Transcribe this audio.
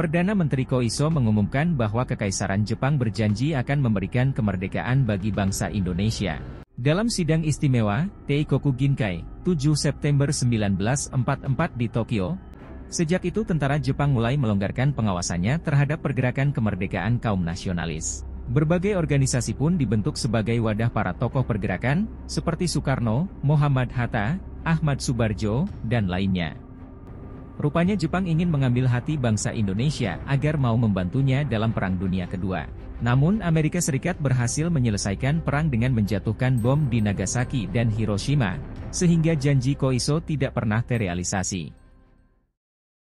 Perdana Menteri Koiso mengumumkan bahwa Kekaisaran Jepang berjanji akan memberikan kemerdekaan bagi bangsa Indonesia. Dalam sidang istimewa, Teikoku Ginkai, 7 September 1944 di Tokyo, sejak itu tentara Jepang mulai melonggarkan pengawasannya terhadap pergerakan kemerdekaan kaum nasionalis. Berbagai organisasi pun dibentuk sebagai wadah para tokoh pergerakan, seperti Soekarno, Muhammad Hatta, Ahmad Subarjo, dan lainnya. Rupanya Jepang ingin mengambil hati bangsa Indonesia agar mau membantunya dalam Perang Dunia Kedua. Namun Amerika Serikat berhasil menyelesaikan perang dengan menjatuhkan bom di Nagasaki dan Hiroshima, sehingga janji Koiso tidak pernah terrealisasi.